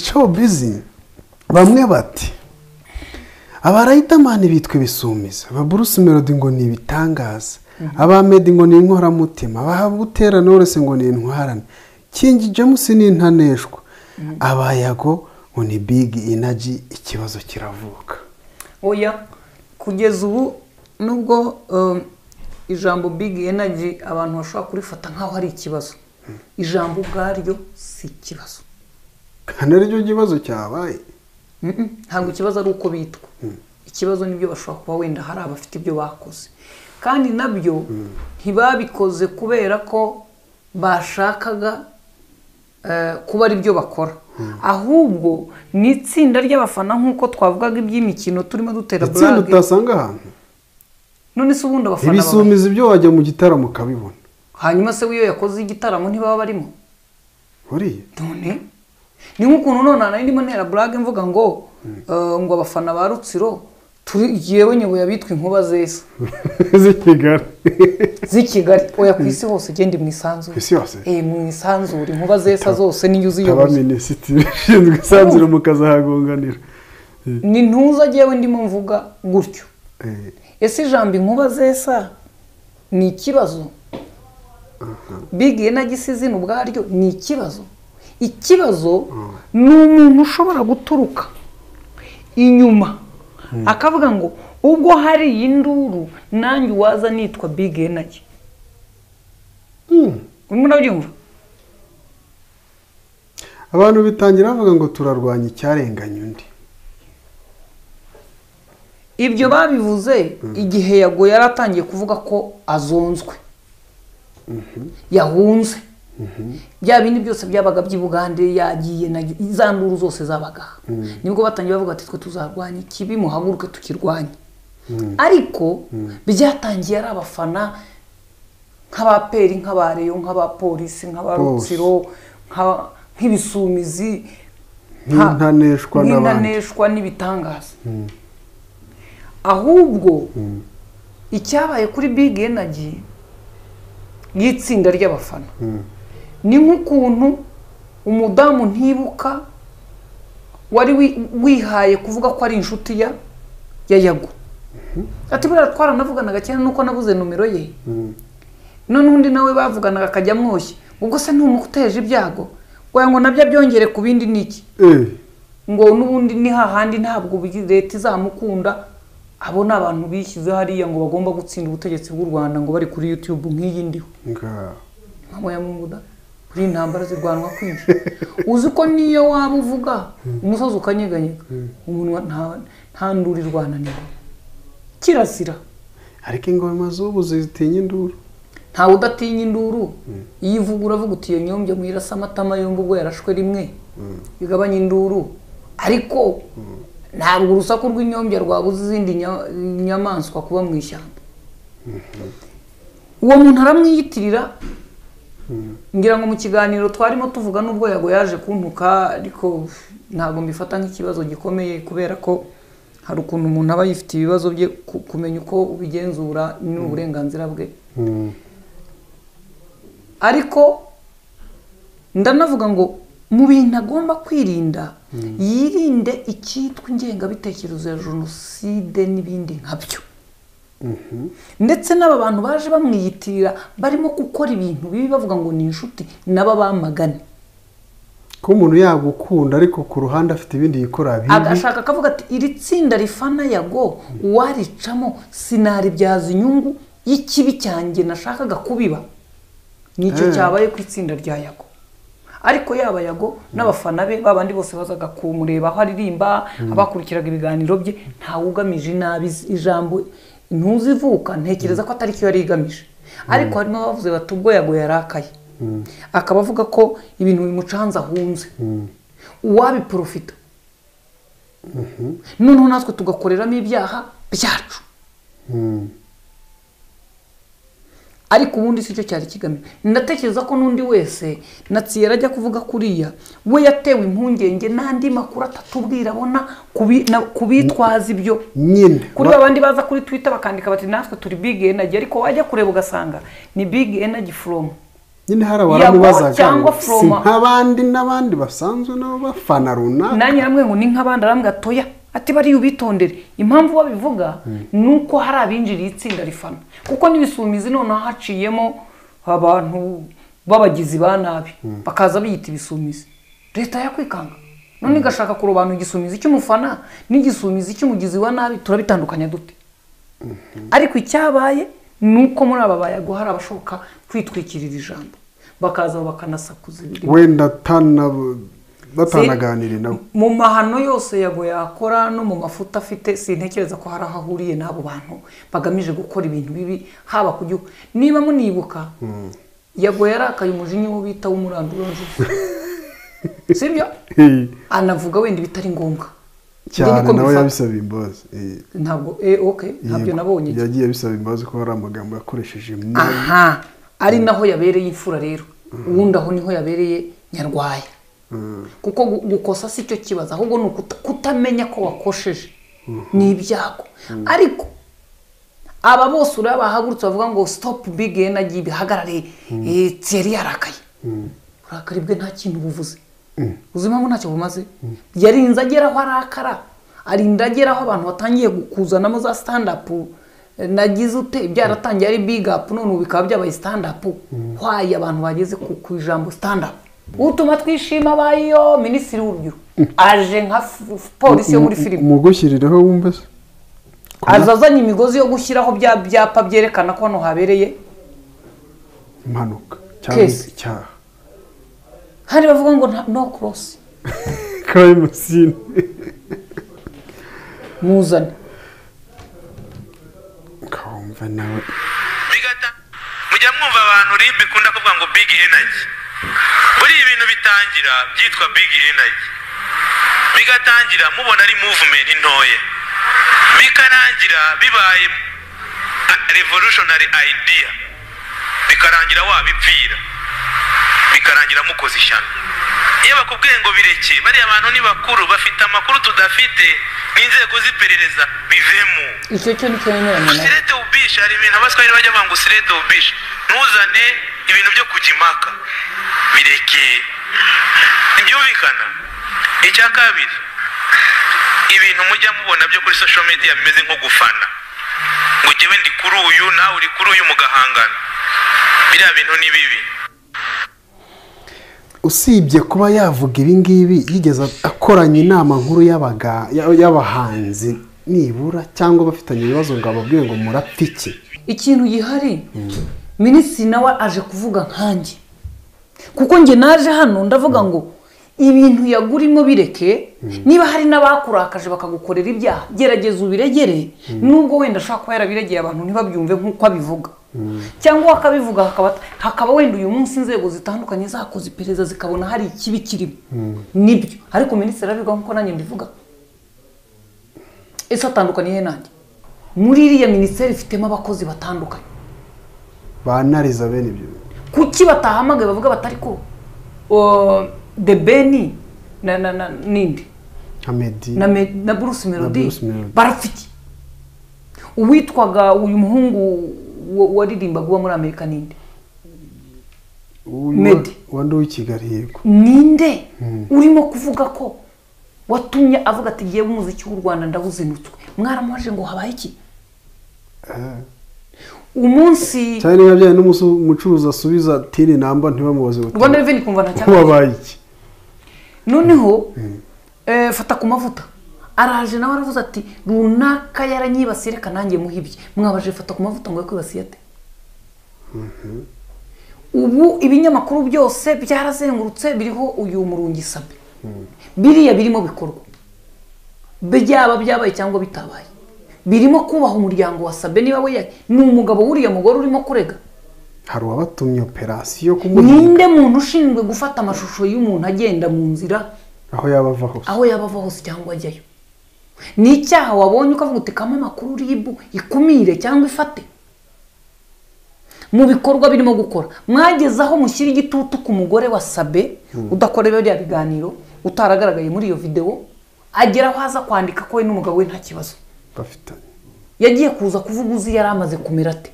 showbiz bamwe bati aba Riderman bitwa ibisumizi aba Bruce Melody ngo ni ibitangaza. Aba Meddy ngo ni inkoramutima. Aba Butera Knowless ngo ni intwarane. King James ni intaneshwa. Aba Yago ngo ni big energy ikibazo kiravuka. Oya kugeza ubu nubwo um, ijambo big energy abantu bashobora kurifata nk'aho ari ikibazo. Ijambo ubwaryo si ikibazo. Kandi ari cyo kibazo cyabaye. Mm-mm, ntabwo ikibazo ari uko bitwa. Ikibazo ni byo bashobora kuba wenda hari abafite ibyo bakoze. Kandi na byo ntibabikoze kubera ko bashakaga eh, kuba ari byo bakora. Ahubwo ni itsinda ry'abafana nk'uko twavugaga iby'imikino turimo dutera itsinda burage utasanga ahantu. None se ubundi abafana ibisumizi byo wajya mu gitaramo ukabibona. Hanyuma se w'iyo yakoze igitaramo ntibaba barimo? Buriya none? Ni nk'ukuntu none nari ndimo ntera burage mvuga ngo eh, ngo abafana ba rutsiro yewe nyoboye abitwa inkuba zesa z'i kigali z'i kigali oya ku isi hose genda mu isanzure. Ku isi yose eh mu isanzure. Inkuba zesa zose niyo uziyoboye minisitiri ushinzwe isanzure mukazahagonganira ni ntuza jyewe ndimo mvuga gutyo. Eh, ese ijambo inkuba zesa ni ikibazo? Big energy si izina ubwaryo ni ikibazo? Ikibazo ni umuntu ushobora guturuka inyuma. Akavuga ngo ubwo hari iyi nduru nanjye waza nitwa big energy. Urimo urabyumva? Abantu bitangira bavuga ngo turarwanya icyarenganya undi. Ibyo babivuze igihe yago yari atangiye kuvuga ko azonzwe yahunze. Bya bindi byose byabaga by'i bugande yagiye na za nduru zose zabaga. Nibwo batangiye bavuga ati twe tuzarwanya ikibi muhaguruke tukirwanye. Ariko byatangiye ari abafana nk'abaperi nk'abareyo nk'abapolisi nk'abarutsiro nk'aba- nk'ibisumizi nk'intaneshwa n'ibitangaza. Ahubwo icyabaye kuri big energy y'itsinda ry'abafana. Ni nk'ukuntu umudamu ntibuka wari wi- wihaye kuvuga ko ari inshuti ya ya yago. Ati buriya twaranavuganaga cyane nuko nabuze nomero ye. None undi nawe bavuganaga akajya amwoshya. Ubwo se ntumuteje ibyago? Ngo ngo na byo byongere ku bindi ni iki Eh, ngo n'ubundi ni hahandi ntabwo leta izamukunda abo ni abantu bishyize hariya ngo bagomba gutsinda ubutegetsi bw'u rwanda ngo bari kuri youtube nk'iyi ndiho. Kuri iyi ntambara zirwanwa kwinshi uzi ko niyo waba uvuga umusozi ukanyeganyega umuntu nta- nduru irwananira kirazira ariko ingoma z'ubu zitinya induru. Ntawe udatinya induru. Iyo ivuga uravuga uti iyo nyombye mwirasa amatama yombi ubwo yarashwe rimwe. Bigabanya induru. Ariko ntabwo urusaku rw'inyombya rwabuze izindi nya- nyamaswa kuba mu ishyamba. Uwo muntu aramwiyitirira ngira ngo mu kiganiro twarimo tuvuga n'ubwo yago yaje kuntuka ariko ntabwo mbifata nk'ikibazo gikomeye kubera ko hari ukuntu umuntu aba yifitiye ibibazo bye ku- kumenya uko ubigenzura ni uburenganzira bwe Mm. ariko ndanavuga ngo mu bintu agomba kwirinda yirinde icyitwa ingengabitekerezo ya jenoside n'ibindi nkabyo ndetse n'aba bantu baje bamwiyitirira barimo gukora ibintu bibi bavuga ngo ni inshuti nabo bamagane. Ko umuntu yagukunda ariko ku ruhande afite ibindi yikora bibi? Agashaka akavuga ati iri tsinda rifana yago uwaricamo sinaribyaza inyungu y'ikibi cyanjye nashakaga kubiba. Nicyo Eh. cyabaye ku itsinda rya yago ariko yaba yago n'abafana be babandi bose bazaga kumureba aho aririmba abakurikiraga ibiganiro bye ntawe ugamije inabi ijambo ntuzivuka ntekereza ko atari cyo yari igamije. Ariko harimo abavuze bati ubwo yago yarakaye. Akaba avuga ko ibintu bimucanze ahunze. Uwabiporofita noneho natwe tugakoreramo ibyaha byacu. Mm. Ariko ubundi si cyo cyari kigamije. Ndatekereza ko n'undi wese natsiyera ajya kuvuga kuriya we yatewe impungenge n'andi makuru atatubwira abona na- kubitwaza ibyo. Nyine. Kuri babandi baza kuri twitter bakandika bati natwe turi big energy. Ariko wajya kureba ugasanga ni big energy from nyine hari abaramubazaga si nk'abandi n'abandi basanzwe nabo bafana runaka. Nanjye namwe ngo ni nk'abandi arambwira atoya ati bariya ubitondere. Impamvu babivuga ni uko hari abinjiriye itsinda rifana. Kuko n'ibisumizi noneho haciyemo abantu b'abagizi ba nabi bakaza biyita ibisumizi. Leta yakwikanga. None igashaka kurobanura igisumizi cy'umufana n'igisumizi cy'umugizi wa nabi turabitandukanya dute? Ariko icyabaye ni uko muri aba bayago hari abashoboka kwitwikirira ijambo. Bakaza bakanasakuza ibirimo wenda atana- batanaganiriye nabo mu mahano yose yago yakora no mu mafuta afite sintekereza ko hari aho ahuriye n'abo bantu bagamije gukora ibintu bibi haba ku gihugu. Niba munibuka yago yarakaye umujinya wo bita w'umuranduranzuzi sibyo anavuga wenda ibitari ngombwa. Cyane nawe yabisaba imbabazi. Ntabwo eh, okay ntabyo nabonye. Yagiye abisaba imbabazi ko hari amagambo yakoresheje aha ari naho yabereye imfura rero. Ubundi aho ni ho yabereye nyarwaya. Kuko gu- gukosa si cyo kibazo ahubwo ni kutamenya ko wakosheje. Ni ibyago. Ariko aba bose ureba bahagurutse bavuga ngo stop big energy bihagarare. Eh, Thierry yarakaye uburakari bwe nta kintu buvuze. Uzi impamvu ntacyo bumaze. Yarinze agera aho arakara. Arinda agera aho abantu batangiye kuzanamo za stand up eh, nagize ute? Byaratangiye ari big up. None ubu bikaba byabaye stand up hwaye abantu bageze ku ijambo stand up utuma twishima abayo minisitiri w'urubyiruko aje nka polisi yo muri filime umugushyirireho wumve se? Aza azanye imigozi yo gushyiraho bya byapa byerekana ko hano habereye impanuka. Cyangwa icyaha. Hari bavuga ngo no cross. Crime scene muzane. Kawumva nawe. Bigata mujya mwumva abantu rib ikunda kuvuga ngo big energy. Buriya ibintu bitangira byitwa big energy. Bigatangira mubona ari movement ntoya bikarangira bibaye revolutionary idea. Bikarangira wabipfira. Bikarangira mukoze ishyano. Iyo bakubwiye ngo bireke bariya bantu ni bakuru bafite amakuru tudafite n'inzego z'iperereza bivemo. Icyo cyo yemeranya nawe usirete ubisha hari ibintu abaswahili bajya banga usirete ubisha ntuzane ibintu byo kujya impaka bireke. Ntibyumvikana? Icya kabiri ibintu mujya mubona byo kuri social media bimeze nko gufana. Ngo jyewe ndi kuri uyu nawe uri kuri uyu mugahangana. Biriya bintu ni bibi. Usibye kuba yavuga ibi ngibi yigeze akoranya inama nkuru y'abahanzi nibura cyangwa bafitanye ibibazo ngo ababwire ngo murapfa iki? Ikintu gihari? Minisitiri nawe aje kuvuga nkanjye. Kuko njye naje hano ndavuga ngo ibintu yagurimo bireke niba hari n'abakurakaje bakagukorera ibyaha gerageza ubiregere. Nubwo wenda ashobora kuba yarabiregeye abantu ntibabyumve nk'uko abivuga. Cyangwa akabivuga hakaba wenda uyu munsi inzego zitandukanye zakoze iperereza zikabona hari ikibi kirimo. Nibyo. Ariko minisitiri arabivuga nk'uko nanjye mbivuga. Ese atandukaniye nanjye? Muri iriya minisiteri ifitemo abakozi batandukanye. Banariza bene ibyo kuki batahamagaye bavuga batari ko? The beni na na na nindi? Na, me, na bruce melody? Bruce Melody. barafite uwitwaga uyu muhungu waririmbaga uba muri amerika ninde? Uyu Meddy. wa- wandi w'i kigali yego. Ninde? Urimo kuvuga ko watumye avuga ati ngewe umuziki w'u rwanda ndawuzinutswe. Mwaramubaje ngo habaye iki? Eh. umunsi cyane niba byari n'umucuruzi asubiza tini namba ntibamubaze ngo rwanda reveni kumva nta wabaye iki? Noneho eh, fata ku mavuta. Araje nawe aravuze ati runaka yaranyibasiye reka nanjye muhibye mwabaje fata ku mavuta ngo yakwibasiye ate? Ubu ibinyamakuru byose byarazengurutse biriho uyu murungi sabe. Biriya birimo bikorwa. Byaba byabaye cyangwa bitabaye. Birimo kubaha umuryango wa sabe. Niba we ni umugabo w'uriya mugore urimo kurega. Hari uwabatumye operasiyo kumuhiga ninde muntu ushinzwe gufata amashusho y'umuntu agenda mu nzira? Aho yaba ava hose. Aho yaba ava hose cyangwa ajyayo. Ni icyaha wabonye ukavuga uti kama amakuru ribu ikumire cyangwa ifate? Mu bikorwa birimo gukora. Mwageze aho mushyira igitutu ku mugore wa sabe udakora biriya biganiro utaragaragaye muri iyo videwo agera aho aza kwandika ko we n'umugabo we nta kibazo. Yagiye kuza kuvuga uzi yari amaze kumera ate?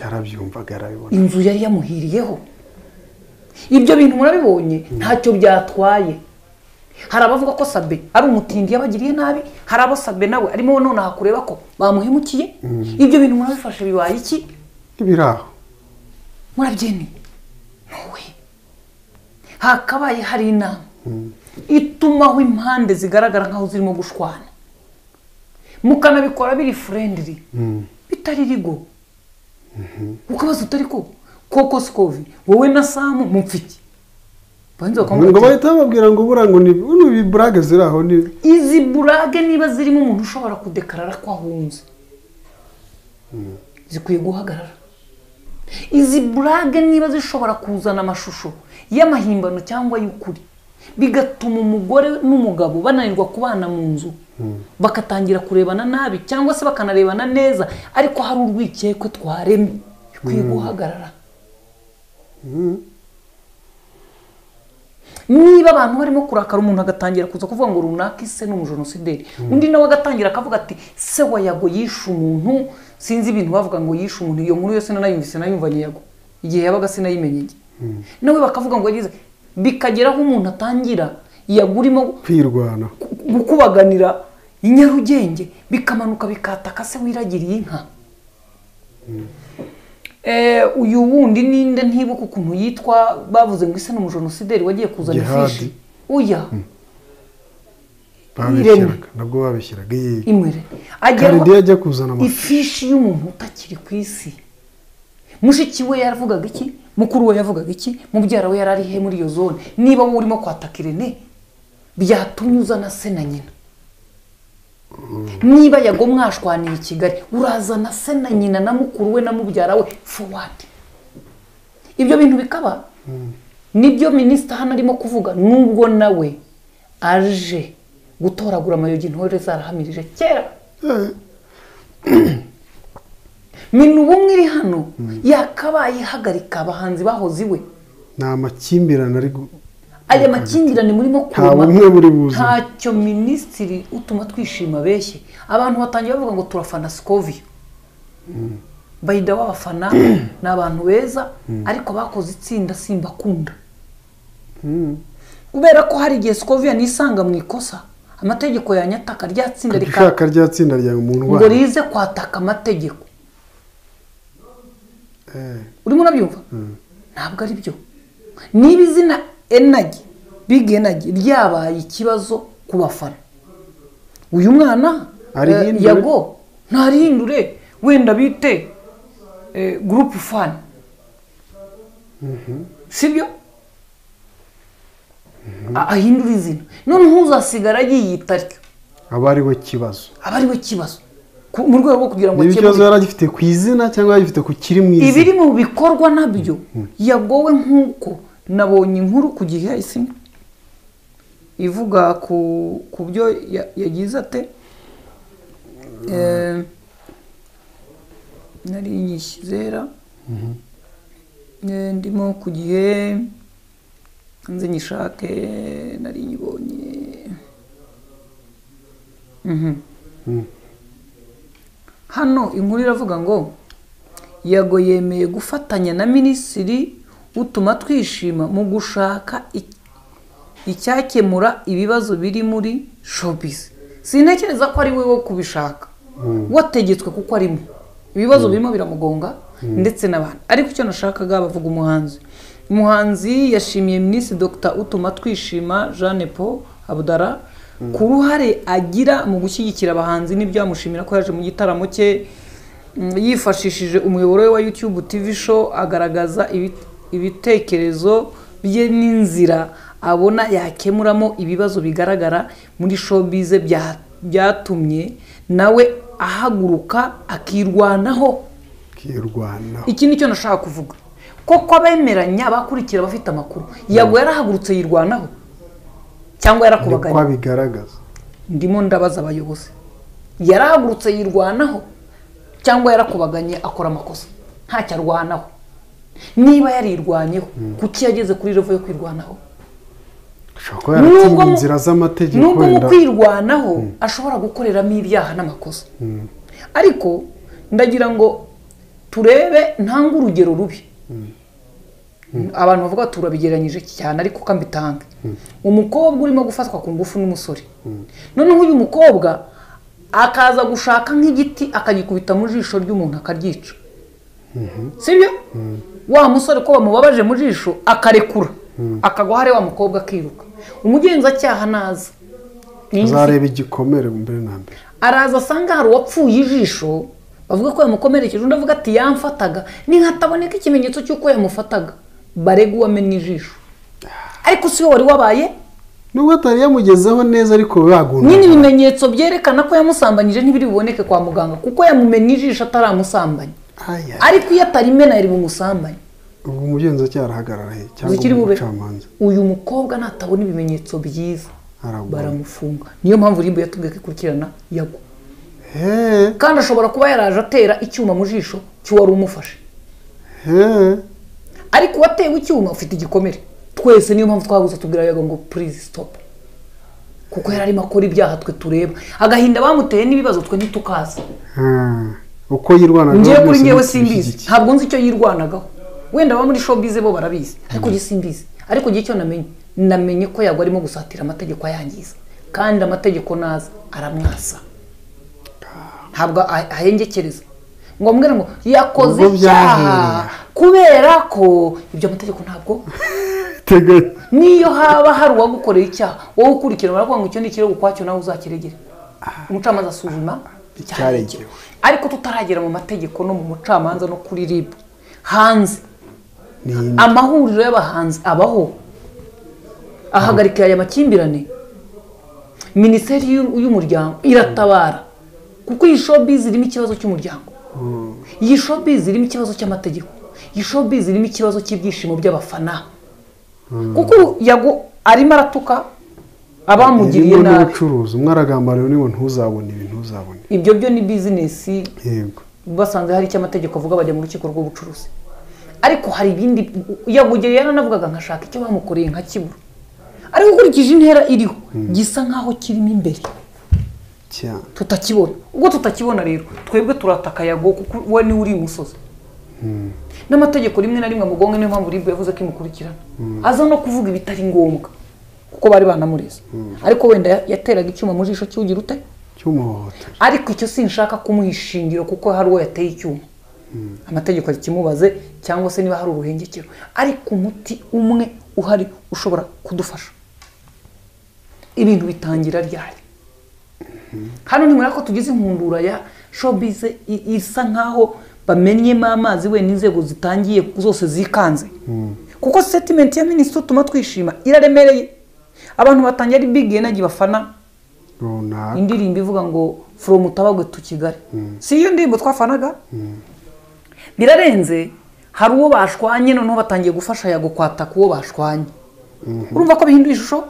Yarabyumvaga yarabibona inzu yari yamuhiriyeho. Ibyo bintu murabibonye? Ntacyo byatwaye. Hari abavuga ko sabe ari umutindi yabagiriye nabi hari abo sabe nawe arimo nonaha kureba ko bamuhemukiye. Ibyo bintu murabifashe bibaye iki? Ibiri aho murabyemeye. Ntuwe hakabaye hari inama. Itumaho impande zigaragara nk'aho zirimo gushwana. Mukanabikora biri furendiri bitari rigo. Ukabaza utari ko? Koko sikovi wowe na samu mupfiki banza ngo bahita bababwira ngo buriya ngo ni ibi burage ziri aho ni izi burage niba zirimo umuntu ushobora kudekarara ko ahunze zikwiye guhagarara. Izi burage niba zishobora kuzana amashusho y'amahimbano cyangwa y'ukuri bigatuma umugore n'umugabo bananirwa kubana mu nzu bagatangira kurebana nabi cyangwa se bakanarebana neza ariko hari urwikekwe twaremye. Bikwiye guhagarara. Niba abantu barimo kurakara umuntu agatangira kuza kuvuga ngo runaka ise ni umujenosideri undi nawe agatangira akavuga ati se wa yago yishe umuntu? Sinzi ibintu bavuga ngo yishe umuntu. Iyo nkuru yose nanayumvise nayumvanye yago. Igihe yabaga sinayimenye njye nawe bakavuga ngo yagize bikageraho umuntu atangira yago urimo kwirwana. gukubaganira nyarugenge bikamanuka bikataka se wiragiriye inka. Eh, uyu wundi ninde ntibuka ukuntu yitwa bavuze ngo ise ni umujenosideri wagiye kuzana ifishi. Uya babishyiraga nabwo babishyiraga iyi imwere. Karidi ajyaho yajya kuzana ifishi y'umuntu utakiri ku isi. Mushiki we yaravugaga iki? Mukuru we yavugaga iki? Mubyara we yari ari he muri iyo zone? Niba wowe urimo kwataka irene byatumye uzana se na nyina. Niba yago mwashwaniye i kigali urazana se na nyina na mukuru we na mubyara we forward. Ibyo bintu bikaba? Nibyo minisita hano arimo kuvuga nubwo nawe aje gutoragura amayogi intore zarahamirije kera. Minu ubumwe iri hano yakabaye ihagarika abahanzi bahoze iwe. Ni amakimbirane ari aya makimbirane murimo buze ntacyo minisitiri utuma twishima beshye abantu batangiye bavuga ngo turafana sikoviyo bayida w'abafana ni abantu beza ariko bakoze itsinda simbakunda. Kubera ko hari igihe sikoviya nisanga mu ikosa amategeko yanyataka rya tsinda rika ushaka rya tsinda ryawe mu ngo rize kwataka amategeko. Eh, urimo urabyumva? Ntabwo ari byo niba izina enagi bigi enagi ryabaye ikibazo ku bafana. Uyu mwana eh, yago ntarihindure wenda bite eh, gurupu fani sibyo? A- ahindura izina. Noneho uzasigara yiyita atyo. Aba ari we kibazo. Aba ari we kibazo mu rwego rwo kugira ngo ikibazo yari agifite ku izina cyangwa yari agifite ku kiri mu izina? Ibiri mu bikorwa na byo yagowe nk'uko nabonye inkuru ku gihe isi ivuga ku byo ya- yagize ate? Eh, nari nyishyizera Eh, ndimo ku gihe nze nyishake nari nyibonye. Mhm. hano inkuru iravuga ngo yago yemeye gufatanya na minisitiri utuma twishima mu gushaka icyakemura ibibazo biri muri showbiz. Sintekereza ko ari we wo kubishaka wategetswe kuko arimo ibibazo birimo biramugonga ndetse n'abandi ariko icyo nashakaga bavuga umuhanzi. Umuhanzi yashimiye minisitiri dr utuma twishima jeanne paul abudara ku ruhare agira mu gushyigikira abahanzi n'ibyo yamushimira ko yaje mu gitaramo cye mm, yifashishije umuyoboro we wa youtube tv show agaragaza ibitekerezo bye n'inzira abona yakemuramo ibibazo bigaragara muri showbiz bya- byatumye nawe ahaguruka akirwanaho. Kirwanaho iki ni cyo nashaka kuvuga. Koko abemeranya abakurikira abafite amakuru. Yago yarahagurutse yirwanaho? Cyangwa niko yarakubaganye ndimo ndabaza abayobozi. Yarahagurutse yirwanaho? Cyangwa yarakubaganye akora amakosa? Ntacyo arwanaho. Niba yarirwanyeho kuki yageze kuri revo yo kwirwanaho? Ashobora kuba yaratinye inzira z'amategeko nubwo mu kwirwanaho ashobora gukoreramo ibyaha n'amakosa. Ariko ndagira ngo turebe ntange urugero rubi. Abantu bavuga bati urabigereranyije cyane ariko kambitange umukobwa urimo gufatwa ku ngufu n'umusore. Noneho uyu mukobwa akaza gushaka nk'igiti akagikubita mu jisho ry'umuntu akaryica. Sibyo wa musore ko bamubabaje mu jisho akarekura. Akagwa hariya wa mukobwa akiruka. Umugenzacyaha naza. Azareba igikomere mbere na mbere. Araza asanga hari uwapfuye ijisho bavuga ko yamukomerekeje undi avuga ati yamfataga. Ni hataboneka ikimenyetso cy'uko yamufataga. Barega uwamennye ijisho. Ariko si we wari wabaye? Nubwo atari yamugezeho neza ariko bagunda nyine ibimenyetso byerekana ko yamusambanyije ntibiri buboneke kwa muganga kuko yamumennye ijisho ataramusambanya. Ariko iyo atarimena yari bumusambanye ubwo umugenzacyaha arahagarara he cyangwa umucamanza. uyu mukobwa natabona ibimenyetso byiza. Baramufunga. Niyo mpamvu rimbo yatubwiye ko ikurikirana yagwa. Kandi ashobora kuba yaraje atera icyuma mu jisho cy'uwari umufashe. He? Ariko uwatewe icyuma ufite igikomere. Twese niyo mpamvu twabuze tubwira ngo purize sitopu kuko yari arimo akora ibyaha twe tureba. Agahinda bamuteye n'ibibazo twe ntitukazi Hmm. Uko yirwanaga ngewe kuri ngewe simbizi. Ntabwo nzi icyo yirwanagaho wenda aba muri showbiz bo barabizi. Ariko njye simbizi. Ariko njye icyo namenye namenye ko yagwa arimo gusatira amategeko ayangiza. Kandi amategeko naza aramwasa. Ntabwo ah- ahengekereza. Ngo mbwira ngo yakoze icyaha. Kubera ko ibyo amategeko ntabwo niyo haba hari uwagukoreye icyaha wowe ukurikirana baravuga ngo icyo ni ikirego ukwacyo nawe uzakiregere. Umucamanza asuzuma icyaregewe ariko tutaragera mu mategeko no mu mucamanza no kuri rib. Hanze. Amahuriro y'abahanzi abaho. Ahagarika aya makimbirane. Minisiteri y'u- y'umuryango iratabara. Kuko iyi showbiz irimo ikibazo cy'umuryango. Iyi showbiz irimo ikibazo cy'amategeko. Iyi showbiz irimo ikibazo cy'ibyishimo by'abafana. Kuko yago arimo aratuka abamugiriye nabi. n'ubucuruzi umwe aragambana ni we ntuzabone ibi ntuzabone. Ibyo byo ni bizinesi yego. Basanze hari icyo amategeko avuga bajya mu rukiko rw'ubucuruzi. Ariko hari ibindi yagugeye yaranavugaga nkashaka icyo bamukoreye nkakibura ariko ukurikije intera iriho gisa nk'aho kirimo imbere. Tutakibona. Ubwo tutakibona rero twebwe turataka yago kuko we ni we uri imusozi n'amategeko rimwe na rimwe mugongo niyo mpamvu ribu yavuze ko imukurikirana. Aza no kuvuga ibitari ngombwa. Kuko bari banamureze ariko wenda ya- yateraga icyuma mu jisho cy'ugira ute? Cy'umuhohotero ariko icyo sinshaka kumuha ishingiro kuko hari uwo yateye icyuma. Amategeko akimubaze cyangwa se niba hari uruhengekero. Ariko umuti umwe uhari ushobora kudufasha. Ibintu bitangira ryari? Hano ntimureba ko tugize inkundura ya showbiz i- isa nkaho bamennyemo amazi wenda inzego zitangiye zose zikanze. Kuko statement ya minisitiri utuma twishima iraremereye. Abantu batangiye ari big energy bafana indirimbo ivuga ngo from mutabagwe tu kigali. Si iyo ndirimbo twafanaga? Birarenze hari uwo bashwanye noneho batangiye gufasha yago kwataka uwo bashwanye. Urumva ko bihinduye ishusho?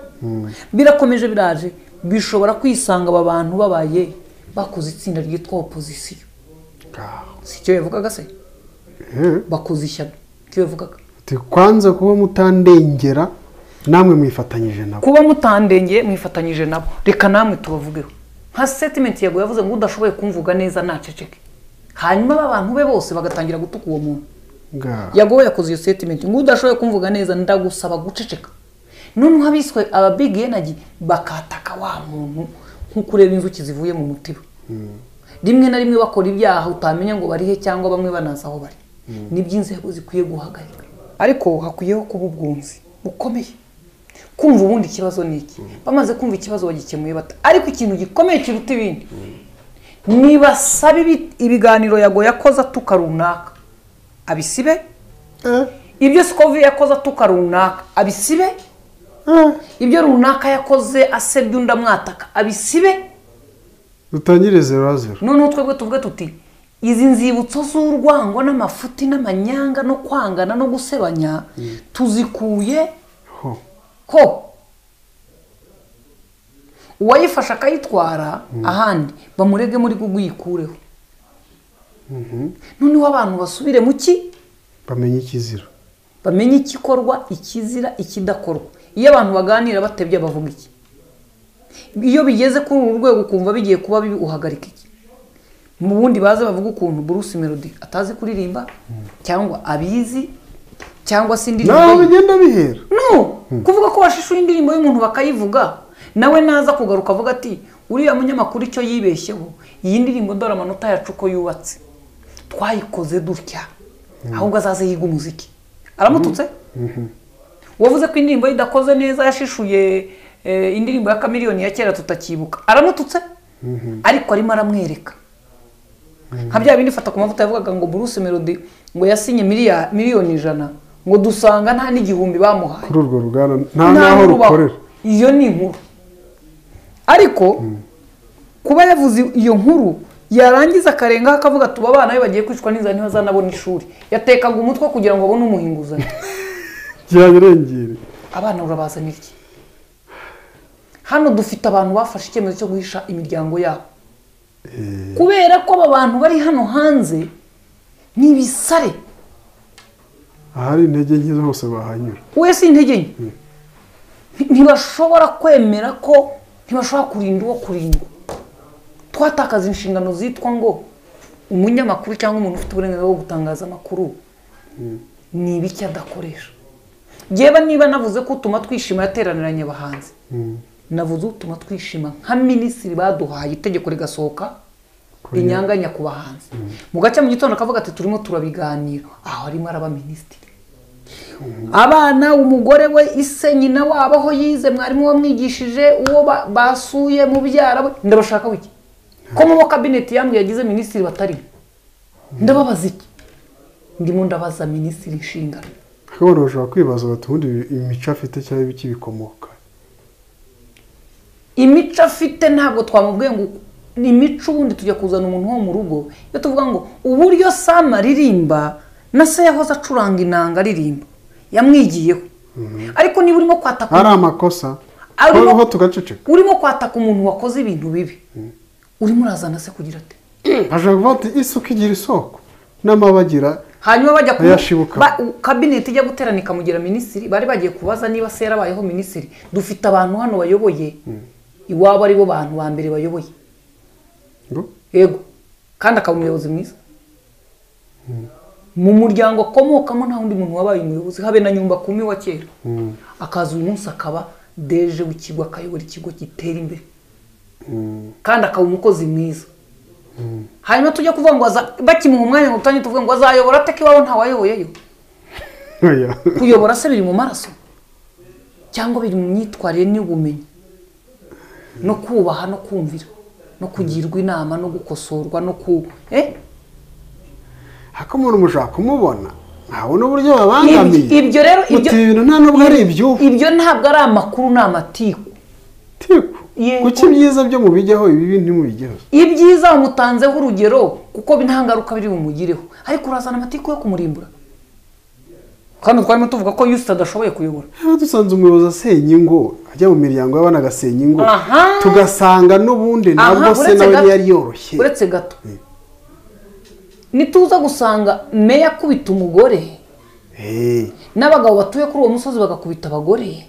Birakomeje biraje. Bishobora kwisanga aba bantu babaye bakoze itsinda ryitwa opozisiyo si icyo yavugaga se? Eh, bakoze ishyano. Icyo yavugaga. Kwanza kuba mutandengera namwe mwifatanyije nabo. Kuba mutandengeye mwifatanyije nabo. Reka namwe tubavugeho nka setimente yago yavuze ngo udashoboye kumvuga neza naceceke hanyuma aba bantu be bose bagatangira gutuka uwo muntu. Nga. yago yakoze iyo setimente ngo udashoboye kumvuga neza ndagusaba guceceka. Noneho abiswe aba big energy bakataka wa muntu nk'uko ureba inzuki zivuye mu mutiba rimwe na rimwe bakora ibyaha utamenya ngo bari he cyangwa bamwe banazi aho bari. Nibyo inzego zikwiye guhagarika. Ariko hakwiyeho kuba ubwunzi bukomeye. Kumva ubundi ikibazo ni iki? Bamaze kumva ikibazo bagikemuye bata. Ariko ikintu gikomeye kiruta ibindi. Nibasaba ibi- ibiganiro yago yakoze atuka runaka. Abisibe? Eh, ibyo sikovi yakoze atuka runaka. Abisibe? Eh, ibyo runaka yakoze asebya undi amwataka. Abisibe? Dutangire zero zero. Noneho twebwe tuvuge tuti izi nzibutso z'urwango n'amafuti n'amanyanga no kwangana no gusebanya tuzikuye ho ko? Uwayifashe akayitwara ahandi. Bamurege muri google uyikureho noneho abantu basubire mu ki? Bamenye ikizira. Bamenye ikikorwa ikizira ikidakorwa. Iyo abantu baganira batebye bavuga iki? Iyo bigeze kuri uru rwego ukumva bigiye kuba bibi uhagarika iki? Mu bundi baze bavuga ukuntu Bruce Melody atazi kuririmba cyangwa abizi cyangwa se indirimbo nawe bigenda bihera. No kuvuga ko washishuye indirimbo y'umuntu bakayivuga nawe naza kugaruka avuga ati uriya munyamakuru icyo yibeshyeho? Iyi ndirimbo dore amanota yacu uko yubatse. Twayikoze dutya. Ahubwo azaze yiga umuziki. Aramututse? Wavuze ko indirimbo ye idakoze neza yashishuye eh, indirimbo ya kamiliyoni ya kera tutakibuka. Aramututse? Ariko arimo aramwereka. Nka bya bindi fata ku mavuta yavugaga ngo Bruce Melody ngo yasinye miliyoni ijana. Ngo dusanga nta n'igihumbi bamuhaye. Kuri urwo ruganda nta n'aho rukorera. Iyo ni inkuru. Ariko kuba yavuze iyo nkuru yarangiza akarengaho akavuga ati ubu abana be bagiye kwicwa n'inzara ntibazanabona ishuri. Yatekaga umutwe kugira ngo abone umuhinguzanyo byarengere abana urabazanira iki? Hano dufite abantu bafashe icyemezo cyo guhisha imiryango yabo. Kubera ko aba bantu bari hano hanze ni ibisare ahari intege nke zose bahanyura. We si intege nke? Nti- ntibashobora kwemera ko ntibashobora kurinda uwo kurindwa twatakaza inshingano zitwa ngo umunyamakuru cyangwa umuntu ufite uburenganzira bwo gutangaza amakuru. Ni ibiki adakoresha? Yewe niba navuze ko utuma twishima yateraniranye abahanzi. Navuze utuma twishima nka minisitiri baduhaye itegeko rigasohoka rinyanganya ku bahanzi. Mu gace mu gitondo akavuga ati turimo turabiganira. Aho arimo araba minisitiri. Abana umugore we ise nyina wabo aho yize mwarimu wamwigishije uwo ba- basuye mubyara we ndabashaka wiki? Ko mu bo kabineti yambwiye yagize minisitiri batarimo ndababaza iki? Ndimo ndabaza minisitiri inshingano. Abantu bashobora kwibaza bati ubundi imico afite cyangwa ibiki bikomoka? Imico afite ntabwo twamubwiye ngo ni imico ubundi tujya kuzana umuntu wo mu rugo. Iyo tuvuga ngo uburyo sam aririmba na se yahoze acuranga inanga aririmba. Yamwigiyeho. Ariko niba urimo kwataka ari amakosa. Arimo- ho tugaceceka urimo kwataka umuntu wakoze ibintu bibi. Urimo urazana se kugira ati ashobora kuvuga ati isuka igira isoko. N'amabagira hanyuma bajya kabineti ijya guterana ikamugira minisitiri bari bagiye kubaza niba se yarabayeho minisitiri. Dufite abantu hano bayoboye. Iwabo ari bo bantu ba mbere bayoboye. Yego. Kandi akaba umuyobozi mwiza. Mu muryango akomokamo nta wundi muntu wabaye umuyobozi. Habe na nyumba kumi wa kera. Akaza uyu munsi akaba deje w'ikigo akayobora ikigo gitera imbere. Kandi akaba umukozi mwiza. Hanyuma tujya kuvuga ngo bakimuha umwanya ngo tutanye tuvuge ngo azayobora ate ko iwabo ntawayoboyeyo? Kuyobora se biri mu maraso? Cyangwa biri mu myitwarire n'ubumenyi? No kubaha no kumvira? No kugirwa inama no gukosorwa no ku eh? Ariko umuntu mushaka kumubona ntabona uburyo babangamiye. Ibyo- rero ibyo ibi bintu nta nubwo ari iby'ubu ibyo ntabwo ari amakuru ni amatiku. Tiku. Kuki ibyiza byo mubijyaho ibibi ntimubijyeho ibyiza wamutanzeho urugero kuko nta ngaruka biri bumugireho ariko urazana amatiku yo kumurimbura. Kandi twarimo tuvuga ko yusita adashoboye kuyobora. Niba dusanze umuyobozi asenya ingo ajya mu miryango y'abana agasenya ingo. Tugasanga n'ubundi ntabwo Aha, se nawe ntiyari yoroshye. Uretse gato. Nituza gusanga meya akubita umugore. N'abagabo batuye kuri uwo musozi bagakubita abagore.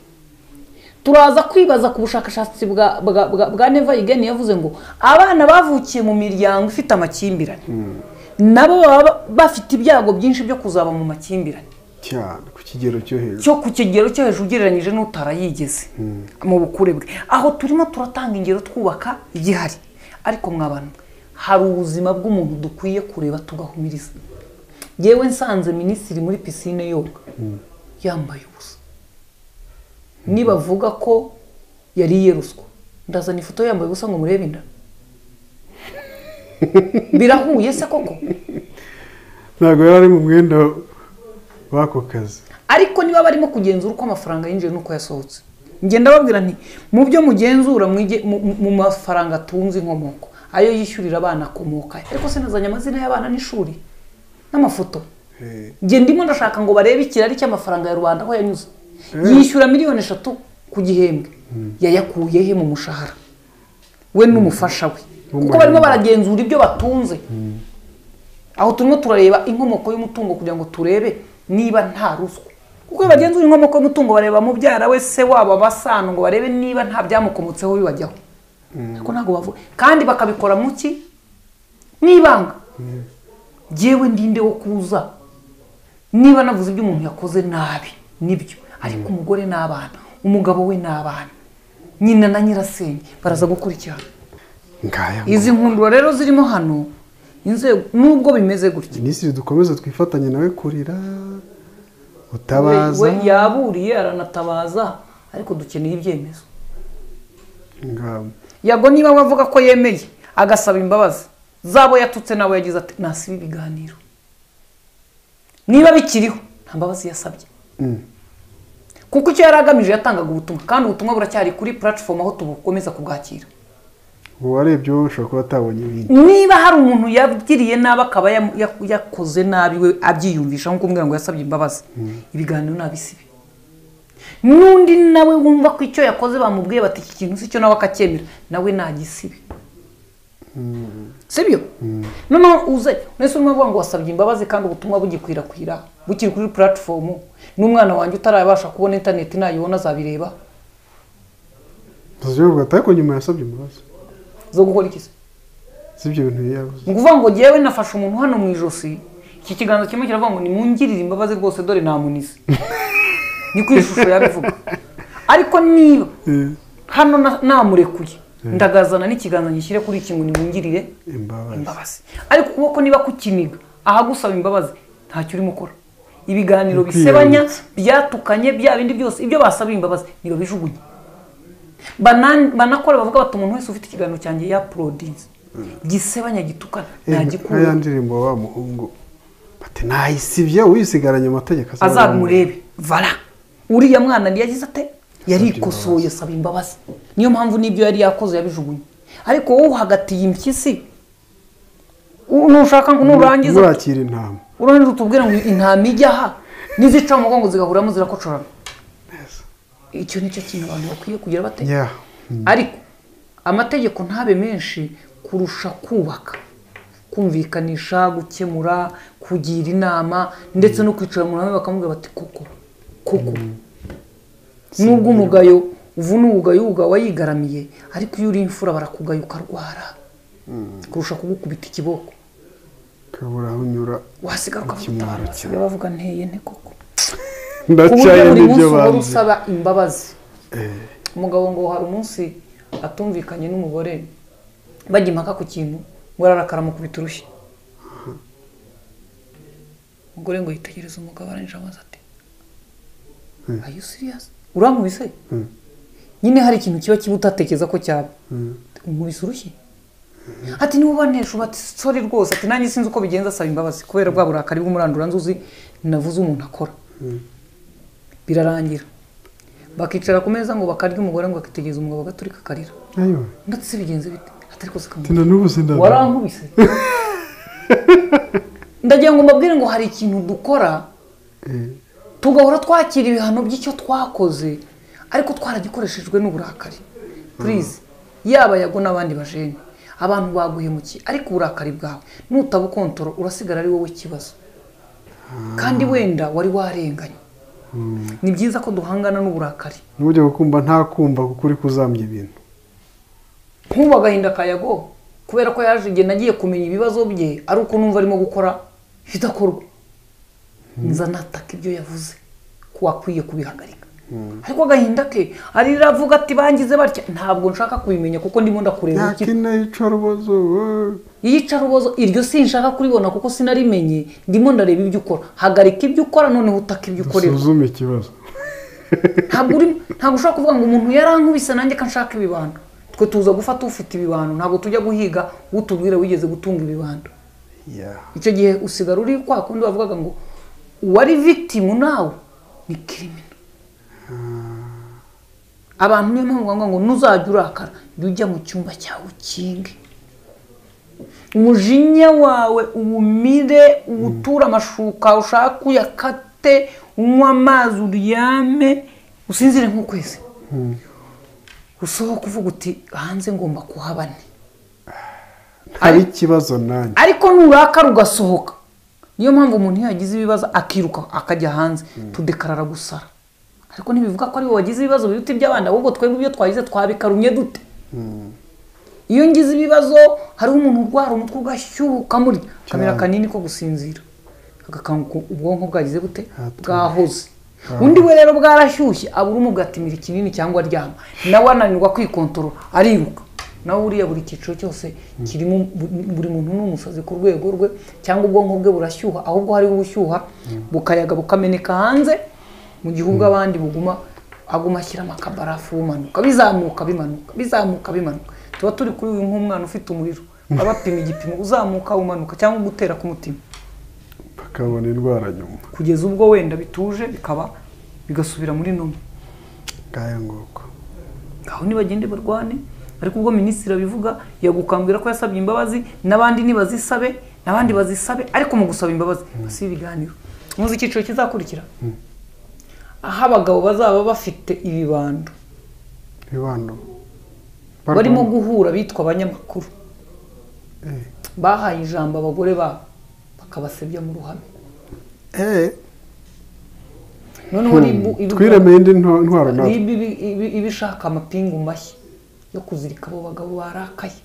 Turaza kwibaza ku bushakashatsi bwa neva igeni yavuze ngo abana bavukiye mu miryango ifite amakimbirane. Nabo baba bafite ibyago byinshi byo kuzaba mu makimbirane. Cyane ku kigero cyo hejuru. Cyo ku kigero cyo hejuru ugereranyije n'utarayigeze. Mu bukure bwe. Aho turimo turatanga ingero twubaka igihari. Ariko mwabana hari ubuzima bw'umuntu dukwiye kureba tugahumiriza. Yewe nsanze minisitiri muri pisine yoga yambaye ubusa. Nibavuga ko yariye ruswa ndazana ifoto ye yambaye ubusa ngo murebe inda. Birahuye se koko? Ntabwo yari ari mu mwenda w'ako kazi. Ariko niba barimo kugenzura uko amafaranga yinjiye n'uko yasohotse. Ngenda babwira nti mu byo mugenzura mu mafaranga atunze inkomoko ayo yishyurira abana akomoka ariko sinazanye amazina y'abana n'ishuri. N'amafoto. Eh, njye ndimo ndashaka ngo barebe ikirari cy'amafaranga ya rubanda aho yanyuze. Yishyura miliyoni eshatu ku gihembwe. Yayakuye he mu mushahara. We n'umufasha we. Kuko barimo baragenzura ibyo batunze. Aho turimo turareba inkomoko y'umutungo kugira ngo turebe niba nta ruswa. Kuko iyo bagenzura inkomoko y'umutungo bareba mubyara we se wabo abasano ngo barebe niba nta byamukomotseho bibajyaho ariko ntabwo bavuga kandi bakabikora mu ki? Mu ibanga. Jyewe ndinde wo kuza? Niba navuze ibyo umuntu yakoze nabi ni byo. Ariko umugore n'abana umugabo we n'abana nyina na nyirasenge baraza gukurikirana. Izi nkundura rero zirimo hano inzego nubwo bimeze gutya. Minisitiri dukomeze twifatanye nawe kurira utabaza we yaburiye aranatabaza ariko dukeneye ibyemezo. Nga- yago niba we avuga ko yemeye agasaba imbabazi. Zabo yatutse nabo yagize ati nasiba ibiganiro. Niba bikiriho nta mbabazi yasabye. Mm. kuko icyo yari agamije yatangaga ubutumwa. Kandi ubutumwa buracyari kuri puratifomu aho tubukomeza kubwakira. Ubu warebye wowe ushobora kuba atabonye ibindi. Niba hari umuntu yagiriye nabi akaba yakoze nabi we abyiyumvisha nko kumbwira ngo yasabye imbabazi. Ibiganiro nabisibe n'undi nawe wumva ko icyo yakoze bamubwiye bati iki kintu si cyo nawe akacyemera nawe nagisibe. Sibyo noneho uze nese urimo uvuga ngo wasabye imbabazi kandi ubutumwa bugikwirakwira. Bukiri kuri puratifomu n'umwana wanjye utarabasha kubona interineti nayibona azabireba. Ati ariko nyuma yasabye imbabazi. Zo gukora iki se? Si ibyo bintu yabuze ni ukuvuga ngo ngewe nafashe umuntu hano mu ijosi. Iki kiganza kimwe kiravuga ngo nimungirire imbabazi rwose dore namunize ni ku ishusho yabivuga ariko niba hano na- namurekuye ndagazana n'ikiganza ngishyire kuri iki ngo nimungirire imbabazi. ariko ukuboko niba kukiniga ahagusaba imbabazi ntacyo urimo ukora. Ibiganiro Ni bisebanya byatukanye bya bindi byose ibyo basabiye imbabazi nibabijugunye Bana- banakora bavuga bati umuntu wese ufite ikiganiro cyanjye yaporodinze gisebanya gitukana nkaya ntagikura ndirimbo wa muhungu. Bati nayisibye uyisigaranye amategeko azamurebe. vara uriya mwana ntiyagize ate yarikosoye asaba imbabazi. niyo mpamvu n'ibyo yari yakoze yabijugunye ariko wowe uhagatiye impyisi. Nushaka ngo nurangiza murakira intama. Urangiza utubwira ngo intama ijya aha? Nizica mu mugongo zigahuramo zirakocorana? Icyo ni cyo kintu abantu bakwiye kugira bate? Yeah. ariko amategeko ntabe menshi kurusha kubaka. Kumvikanisha gukemura kugira inama ndetse no kwicara mu hamwe bakamubwira bati koko koko. Nubwo umugayo uvuna uwugayo uwugayo wayigaramiye ariko iyo uri imfura barakugaya ukarwara kurusha kugukubita ikiboko. Kabura aho unyura wasigara ukavuga Ikimwaro "Ah, basigaye bavuga nteye nte koko? Ku buryo buri munsi banze. usaba imbabazi. Eh, umugabo ngo hari umunsi atumvikanye n'umugore bajya impaka ku kintu ngo ararakara amukubita urushyi. Umugore ngo yitegereze umugabo arangije amaze urankubise nyine hari ikintu kiba kiba utatekereza ko cyaba unkubise urushyi ati niba ubanesha uba sorry rwose ati nanjye sinzi uko bigenza asaba imbabazi kubera bwa burakari bw'umurandura nzuzi navuze umuntu akora birarangira bakicara ku meza ngo bakarya umugore ngo akitegereza umugabo agaturika akarira ndetse bigenze bite atari kose sindabona warankubise ndagira ngo mbabwire ngo hari ikintu dukora tugahora twakira ibihano by'icyo twakoze ariko twaragikoreshejwe n'uburakari. Purize yaba yago n'abandi bajene. Abantu baguhemukiye ariko uburakari bwawe. Nutabukontoro urasigara ari wowe ikibazo kandi wenda wari warenganye. Ni byiza ko duhangana n'uburakari. N'uburyo gukumva nta kumva kuko uri kuzambya ibintu. Nk'ubu agahinda ka yago kubera ko yaje igihe nagiye kumenya ibibazo bye ari uko numva arimo gukora ibidakorwa nza nataka ibyo yavuze ko wakwiye kubihagarika ariko agahinda ke arira avuga ati bangize batya ntabwo nshaka kubimenya kuko ndimo ndakureba iki yakina yica rubozo iyicarubozo iryo sinshaka kuribona kuko sinarimenye ndimo ndareba ibyo ukora hagarika ibyo ukora noneho utaka ibyo ukorera dusuzume ikibazo ntabwo ushobora kuvuga ngo umuntu yarankubise nanjye ko nshaka ibibando twe tuza gufata ufite ibibando ntabwo tujya guhiga utubwira wigeze gutunga ibibando icyo gihe usigara uri kwa kundi bavugaga ngo uwari victim nawe ni kirimino abantu niyo mpamvu ngo nuzajya urakara jya ujya mu cyumba cyawe ukinge. Umujinya wawe uwumire uwuture amashuka ushaka uyakate unywe amazi uryame usinzire nk'ukwezi. Usohoka uvuga uti hanze ngomba kuhabane. Hari ikibazo nanjye. Ariko nurakara ugasohoka niyo mpamvu umuntu iyo yagize ibibazo akiruka akajya hanze tudekarara gusara ariko ntibivuga ko ari we wagize ibibazo biruta iby'abandi ahubwo twebwe ibyo twagize twabikarumye dute? Iyo ngize ibibazo hariho umuntu urwara umutwe ugashyuha ukamurya kamera kanini ko gusinzira. Agakanguka ubwonko bwagize bute? Bwahoze. Undi we rero bwarashyushye abura umugatimira ikinini cyangwa aryama. Nawe ananirwa kwikontorora ariruka. Nawe uriya buri cyiciro cyose kirimo bu- buri muntu ni umusazi ku rwego rwe cyangwa ubwonko bwe burashyuha ahubwo hariho ubushyuha bukayaga bukameneka hanze mu gihe ubwo abandi buguma aguma ashyiramo akabarafu bumanuka bizamuka bimanuka bizamuka bimanuka tuba turi kuri uyu nk'umwana ufite umuriro baba bapima igipimo uzamuka umanuka cyangwa gutera ku mutima bakabona indwara nyuma kugeza ubwo wenda bituje bikaba bigasubira muri nomo ngaya nguko aho nibagende barwane ariko ubwo minisitiri abivuga yagukambwira ko yasabye imbabazi n'abandi nibazisabe n'abandi bazisabe ariko mu gusaba imbabazi. Basibe ibiganiro. Muzi icyiciro kizakurikira? Aho abagabo bazaba bafite ibibando. Ibibando? Barimo guhura bitwa abanyamakuru. Eh. bahaye ijambo abagore babo bakabasebya mu ruhame. Eh, ibi- twiremeye indi ntwa- ntwaro natwe. Ribu ibi- ibi- iba ishaka amapingu mashya. Yo kuzirika abo bagabo barakaye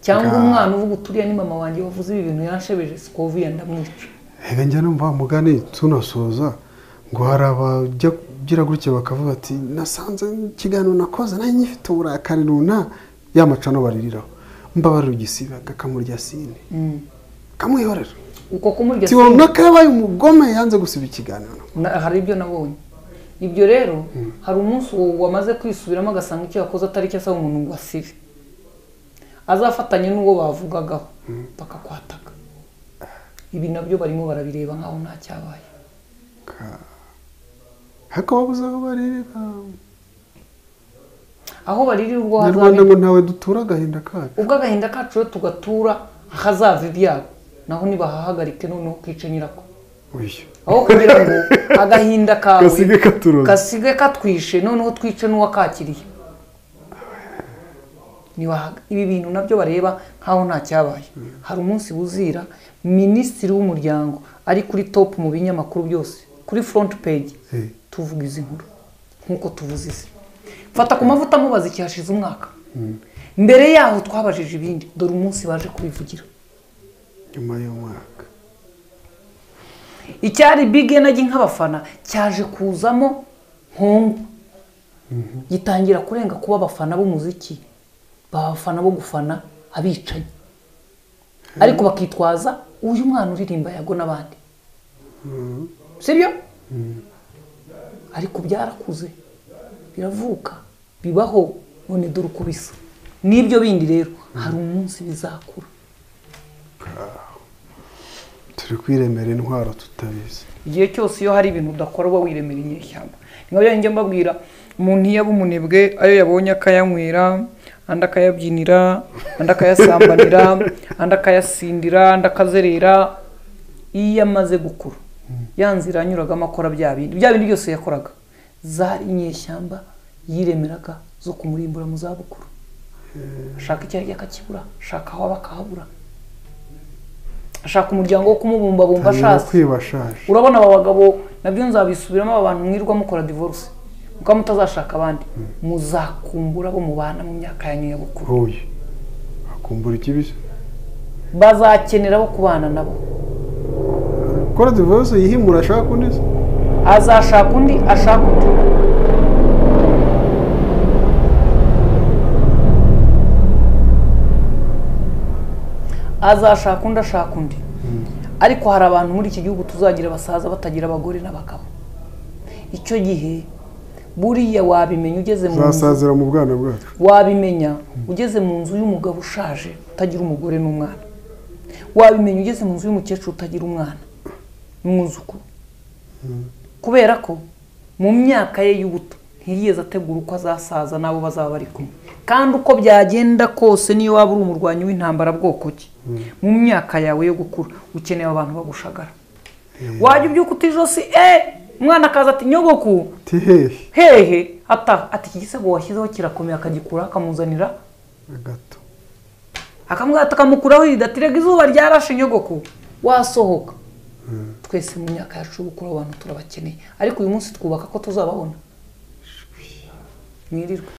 cyangwa umwana uvuga uturiya ni mama wanjye wavuze ibi bintu yanshebeje sikoviya ndamwica. Reka njya numva mugani tunasoza ngo hari abajya kugira gutya bakavuga ati nasanze ikiganiro nakoze nanjye nyifite uburakari runa ya macano baririraho. Mbabarira igisiba kakamurya sine. Kamwihorera. Uko kumurya ati runaka yabaye umugome yanze gusiba ikiganiro. Na- hari ibyo nabonye. Ibyo rero hari umunsi wamaze kwisubiramo agasanga icyo yakoze atari cyo asaba umuntu ngo asibe. Azafatanye n'uwo bavugagaho bakakwataka ibi na byo barimo barabireba nkaho nta cyabaye. Ariko babuze aho baririra. Aho baririra ubwo nyarwanda hazabe ngo ntawe dutura agahinda kacu. Ubwo agahinda kacu rero tugatura ahazava ibyago. Naho nibahahagarike noneho kice nyirako. Uyu aho kugira ngo agahinda kawe Gasige katwishe noneho twice n'uwakakiriye ibi bintu na byo bareba nkaho nta cyabaye hari umunsi buzira minisitiri w'umuryango ari kuri top mu binyamakuru byose kuri front page. Eh. tuvuga izi nkuru nk'uko tuvuze izi. Fata ku mavuta mubaza icyashize umwaka. Mbere yaho twabajije ibindi dore umunsi baje kubivugira nyuma y'umwaka. Icyari big energy nk'abafana cyaje kuzamo nkongo gitangira kurenga kuba abafana b'umuziki abafana bo gufana abicanyi. Ariko bakitwaza uyu mwana uririmba yago n'abandi. Sibyo? Ariko byarakuze. Biravuka. Bibaho. None dore uko bisa. N'ibyo bindi rero. Hari umunsi bizakura. Turi kwiremera intwaro tutabizi. Igihe cyose iyo hari ibintu udakora uba wiremera inyeshyamba. Ni nka njya mbabwira umuntu iyo aba umunebwe ayo yabonye akayanywera andi akayabyinira andi akayasambanira andi akayasindira andi akazerera iyo amaze gukura ya nzira yanyuragamo akora bya bindi bya bindi byose yakoraga zari inyeshyamba yiremeraga zo kumurimbura mu zabukuru. Ashaka icyo arya akakibura ashaka aho aba akahabura. Ashaka umuryango wo tangira ashatse. urabona aba bagabo na byo nzabisubiramo aba bantu mwirwa mukora divorce. Muka mutazashaka abandi. Muzakumbura bo mubana mu myaka yanyu ya bukuru uyu akumbura ikibisi bazakenera abo kubana nabo. Gukora divorce yihimura ashaka undi azashaka undi ashaka undi. Azashaka undi ashaka undi ariko hari abantu muri iki gihugu tuzagira abasaza batagira abagore n'abagabo. Icyo gihe buriya wabimenya ugeze mu nzu mu bwana bwacu. Wabimenya ugeze mu nzu y'umugabo ushaje utagira umugore n'umwana. Wabimenya ugeze mu nzu y'umukecuru utagira umwana. N'umwuzukuru. Kubera ko mu myaka ye y'ubuto ntiyigeze ategura uko azasaza n'abo bazaba bari kumwe. Kandi uko byagenda kose niyo waba uri umurwanyi w'intambara bwoko ki mu myaka yawe yo gukura ukeneye abantu bagushagara. Wajya ubyuka uta ijosi eee umwana akaza ati nyogoku. Hehe? Ati iki gisego washyizeho kirakomeye akagikura akamuzanira gato akamwata akamukuraho irida. Ati rega izuba ryarashe nyogoku. Wasohoka. Twese mu myaka yacu y'ubukuru abantu turabakeneye. Ariko uyu munsi twubaka ko tuzababona. Mwirirwe.